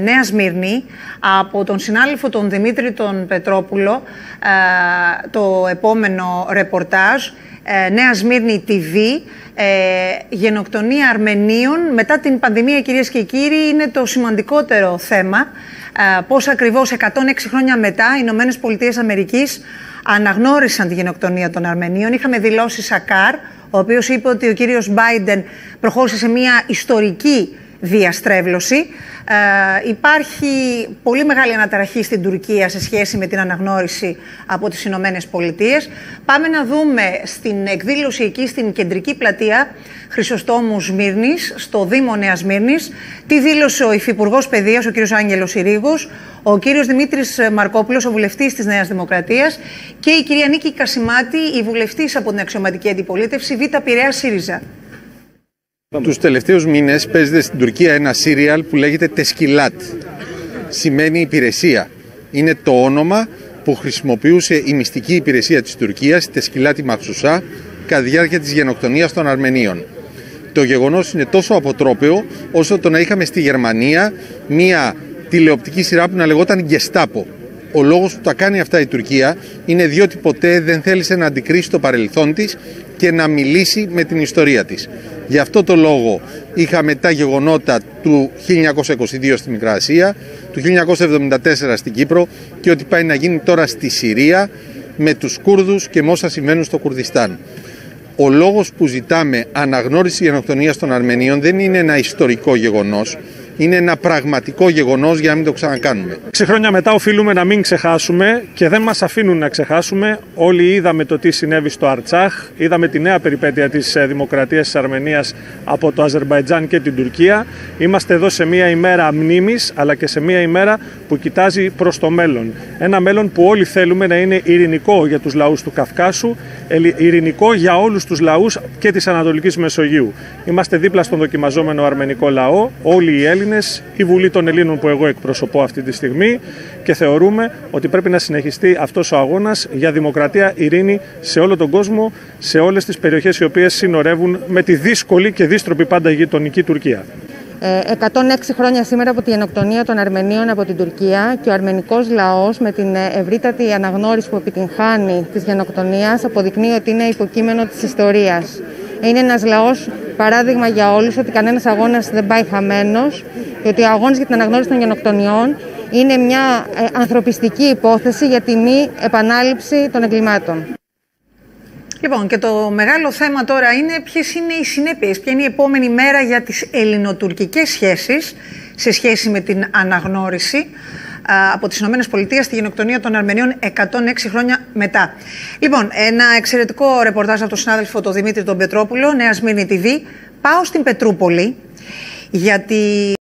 Νέα Σμύρνη από τον συνάδελφο τον Δημήτρη τον Πετρόπουλο ε, το επόμενο ρεπορτάζ ε, Νέα Σμύρνη TV ε, γενοκτονία Αρμενίων. Μετά την πανδημία κυρίες και κύριοι είναι το σημαντικότερο θέμα πώς ακριβώς 106 χρόνια μετά οι Ηνωμένες Πολιτείες Αμερικής αναγνώρισαν τη γενοκτονία των Αρμενίων. Είχαμε δηλώσει Σακάρ ο οποίος είπε ότι ο κύριος Μπάιντεν προχώρησε σε μια ιστορική διαστρέβλωση. Ε, υπάρχει πολύ μεγάλη αναταραχή στην Τουρκία σε σχέση με την αναγνώριση από τις Ηνωμένες Πολιτείες. Πάμε να δούμε στην εκδήλωση εκεί στην κεντρική πλατεία Χρυσοστόμου Σμύρνης, στο Δήμο Νέας Σμύρνης, τι δήλωσε ο Υφυπουργός Παιδείας, ο κ. Άγγελος Ιρήγος, ο κ. Δημήτρης Μαρκόπουλος, ο βουλευτής της Νέας Δημοκρατίας και η κυρία Νίκη Κασιμάτη, η βουλευτής από την αξιωματική αντιπολίτευση Β' Πειραιά ΣΥΡΙΖΑ. Τους τελευταίους μήνες παίζεται στην Τουρκία ένα σύριαλ που λέγεται Τεσκιλάτ. Σημαίνει υπηρεσία. Είναι το όνομα που χρησιμοποιούσε η μυστική υπηρεσία της Τουρκίας, η Τεσκιλάτη Μαξουσά, κατά τη διάρκεια της γενοκτονίας των Αρμενίων. Το γεγονός είναι τόσο αποτρόπαιο όσο το να είχαμε στη Γερμανία μία τηλεοπτική σειρά που να λεγόταν Γκεστάπο. Ο λόγος που τα κάνει αυτά η Τουρκία είναι διότι ποτέ δεν θέλησε να αντικρίσει το παρελθόν της και να μιλήσει με την ιστορία της. Γι' αυτό το λόγο είχαμε τα γεγονότα του 1922 στη Μικρά Ασία, του 1974 στην Κύπρο και ότι πάει να γίνει τώρα στη Συρία με τους Κούρδους και με όσα συμβαίνουν στο Κουρδιστάν. Ο λόγος που ζητάμε αναγνώριση γενοκτονίας των Αρμενίων δεν είναι ένα ιστορικό γεγονός, είναι ένα πραγματικό γεγονός για να μην το ξανακάνουμε. Έξι χρόνια μετά οφείλουμε να μην ξεχάσουμε και δεν μας αφήνουν να ξεχάσουμε. Όλοι είδαμε το τι συνέβη στο Αρτσάχ, είδαμε τη νέα περιπέτεια της ε, δημοκρατίας της Αρμενίας από το Αζερβαϊτζάν και την Τουρκία. Είμαστε εδώ σε μια ημέρα μνήμης, αλλά και σε μια ημέρα που κοιτάζει προς το μέλλον. Ένα μέλλον που όλοι θέλουμε να είναι ειρηνικό για τους λαούς του Καυκάσου, ειρηνικό για όλους τους λαούς και της Ανατολικής Μεσογείου. Είμαστε δίπλα στον δοκιμαζόμενο αρμενικό λαό, όλοι οι Έλληνες η Βουλή των Ελλήνων που εγώ εκπροσωπώ αυτή τη στιγμή και θεωρούμε ότι πρέπει να συνεχιστεί αυτός ο αγώνας για δημοκρατία, ειρήνη σε όλο τον κόσμο, σε όλες τις περιοχές οι οποίες συνορεύουν με τη δύσκολη και δίστροπη πάντα γειτονική Τουρκία. 106 ε, χρόνια σήμερα από τη γενοκτονία των Αρμενίων από την Τουρκία και ο αρμενικός λαός με την ευρύτατη αναγνώριση που επιτυγχάνει της γενοκτονίας αποδεικνύει ότι είναι υποκείμενο της ιστορίας. Είναι ένας λαός παράδειγμα για όλους ότι κανένας αγώνας δεν πάει χαμένος και ότι ο αγώνας για την αναγνώριση των γενοκτονιών είναι μια ε, ανθρωπιστική υπόθεση για τη μη επανάληψη των εγκλημάτων. Λοιπόν, και το μεγάλο θέμα τώρα είναι ποιες είναι οι συνέπειες, ποια είναι η επόμενη μέρα για τις ελληνοτουρκικές σχέσεις σε σχέση με την αναγνώριση από τις ΗΠΑ στη γενοκτονία των Αρμενίων 106 χρόνια μετά. Λοιπόν, ένα εξαιρετικό ρεπορτάζ από τον συνάδελφο τον Δημήτρη τον Πετρόπουλο, Νέας Σμύρνη TV. Πάω στην Πετρούπολη, γιατί